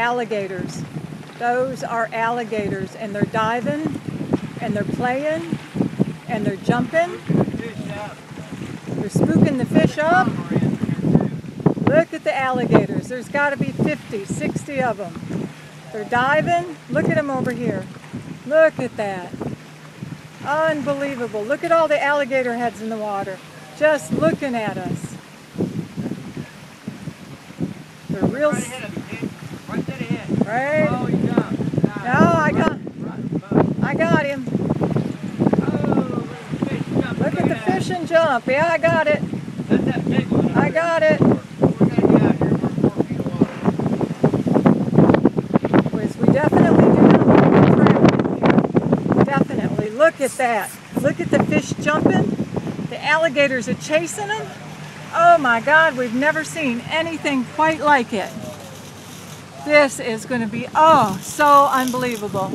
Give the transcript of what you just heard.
alligators. Those are alligators and they're diving and they're playing and they're jumping. They're spooking the fish up. Look at the alligators. There's got to be 50, 60 of them. They're diving. Look at them over here. Look at that. Unbelievable. Look at all the alligator heads in the water. Just looking at us. They're real. Right? Oh, he jumped. No, oh, I got, I got him. Oh, look at the fish. Look at the fish and jump. Yeah, I got it. That's that big one. I got it. We're gonna get out here. We're four feet of water. Was we definitely do not want to be trapped in here. Definitely. Look at that. Look at the fish jumping. The alligators are chasing them. Oh my God, we've never seen anything quite like it. This is going to be, oh, so unbelievable.